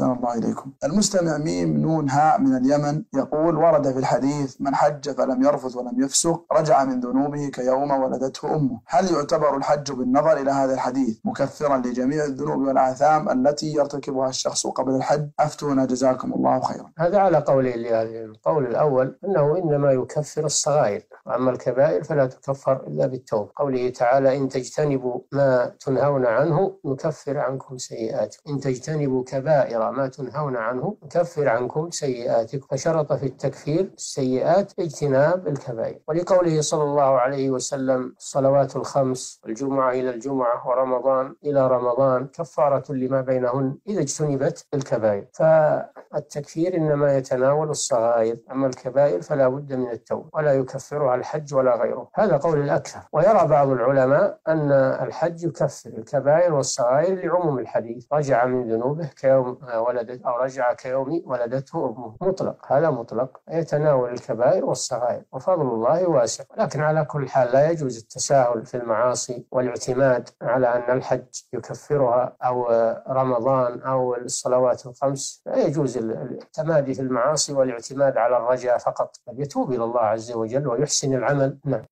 أحسن الله إليكم المستمع ميم نون هاء من اليمن يقول ورد في الحديث من حج فلم يرفث ولم يفسق رجع من ذنوبه كيوم ولدته أمه هل يعتبر الحج بالنظر إلى هذا الحديث مكفرا لجميع الذنوب والآثام التي يرتكبها الشخص قبل الحج؟ أفتونا جزاكم الله خيرا. هذا على قولين القول الأول أنه إنما يكفر الصغائر. وأما الكبائر فلا تكفر إلا بالتوبة. قوله تعالى إن تجتنبوا ما تنهون عنه نكفر عنكم سيئاتكم. إن تجتنبوا كبائر ما تنهون عنه نكفر عنكم سيئاتكم. فشرط في التكفير السيئات اجتناب الكبائر. ولقوله صلى الله عليه وسلم الصلوات الخمس الجمعة إلى الجمعة ورمضان إلى رمضان كفارة لما بينهن إذا اجتنبت الكبائر. فالتكفير إنما يتناول الصغائر. أما الكبائر فلا بد من التوبة ولا يكفرها الحج ولا غيره. هذا قول الأكثر. ويرى بعض العلماء أن الحج يكفر الكبائر والصغائر لعموم الحديث. رجع من ذنوبه كيوم ولدت أو رجع كيوم ولدته أمه. مطلق. هذا مطلق. يتناول الكبائر والصغائر. وفضل الله واسع. لكن على كل حال لا يجوز التساهل في المعاصي والاعتماد على أن الحج يكفرها أو رمضان أو الصلوات الخمس. لا يجوز التمادي في المعاصي والاعتماد على الرجاء فقط. بل يتوب إلى الله عز وجل ويحسن العمل. نعم.